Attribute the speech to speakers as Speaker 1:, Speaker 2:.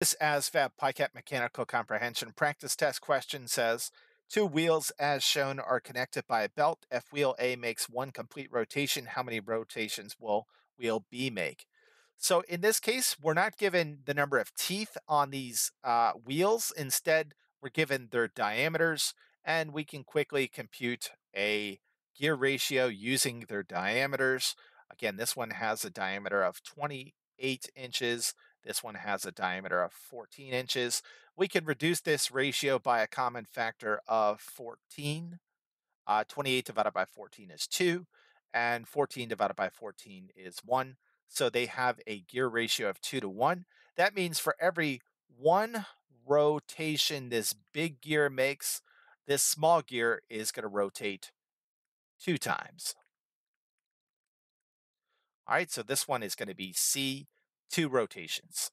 Speaker 1: This ASVAB PiCAT mechanical comprehension practice test question says, two wheels as shown are connected by a belt. If wheel A makes one complete rotation, how many rotations will wheel B make? So in this case, we're not given the number of teeth on these uh, wheels. Instead, we're given their diameters, and we can quickly compute a gear ratio using their diameters. Again, this one has a diameter of 28 inches. This one has a diameter of 14 inches. We can reduce this ratio by a common factor of 14. Uh, 28 divided by 14 is 2, and 14 divided by 14 is 1. So they have a gear ratio of 2 to 1. That means for every one rotation this big gear makes, this small gear is going to rotate two times. All right, so this one is going to be C, two rotations.